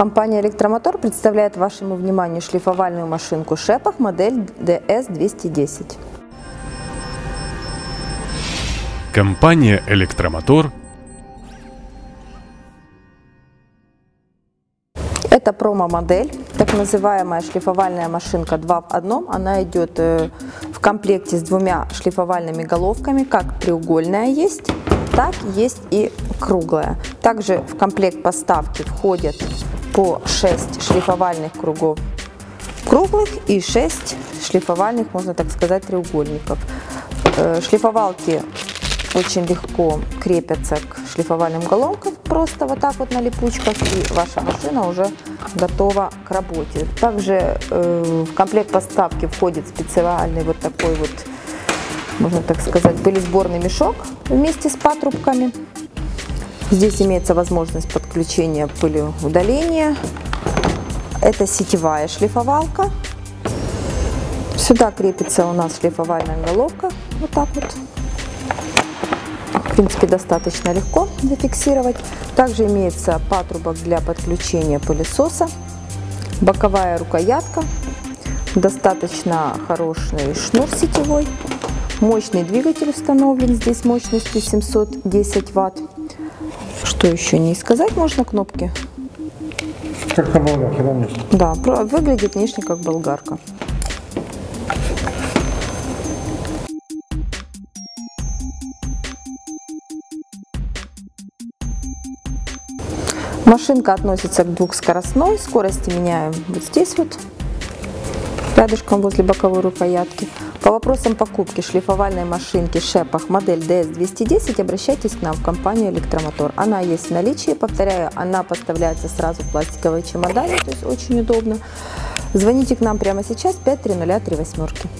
Компания «Электромотор» представляет вашему вниманию шлифовальную машинку «Шепах» модель DS210. Компания «Электромотор» Это промо-модель, так называемая шлифовальная машинка 2 в одном. Она идет э, в комплекте с двумя шлифовальными головками, как треугольная есть, так есть и круглая. Также в комплект поставки входят по 6 шлифовальных кругов круглых и 6 шлифовальных, можно так сказать, треугольников. Э, шлифовалки очень легко крепятся к шлифовальным головкам, просто вот так вот на липучках, и ваша машина уже готова к работе. Также э, в комплект поставки входит специальный вот такой вот, можно так сказать, пылесборный мешок вместе с патрубками. Здесь имеется возможность подключения пылеудаления. Это сетевая шлифовалка. Сюда крепится у нас шлифовальная головка. Вот так вот. В принципе, достаточно легко зафиксировать. Также имеется патрубок для подключения пылесоса. Боковая рукоятка. Достаточно хороший шнур сетевой. Мощный двигатель установлен здесь мощностью 710 ватт. Что еще не сказать можно кнопки? Как на болгарке, да, внешне? Да, выглядит внешне как болгарка. Машинка относится к двухскоростной, скорости меняем вот здесь вот, рядышком возле боковой рукоятки. По вопросам покупки шлифовальной машинки Шепах модель DS210 обращайтесь к нам в компанию Электромотор. Она есть в наличии, повторяю, она поставляется сразу в пластиковой чемодане, то есть очень удобно. Звоните к нам прямо сейчас 53038.